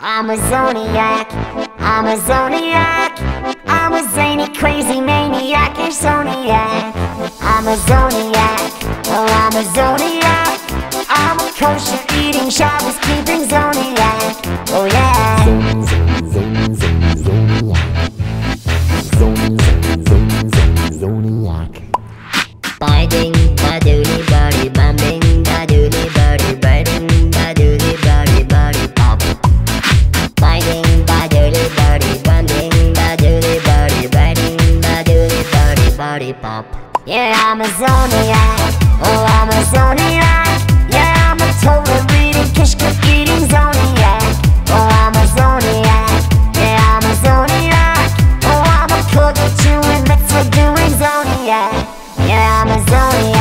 I'm a zoniac, I'm a zoniac, I'm a zany, crazy maniac, a zoniac. I'm a zoniac, oh I'm a zoniac, I'm a kosher eating, Shabbos keeping zoniac, oh yeah. Zoniac. Zone, zoniac. Biting, body, pop. Yeah, I'm a zoniac. Oh, I'm a zoniac. Yeah, I'm a Torah reading, kishka eating zoniac. Oh, I'm a zoniac. Yeah, I'm a zoniac. Oh, I'm a cookie chewing, mitzvah doing zoniac. Yeah, I'm a zoniac.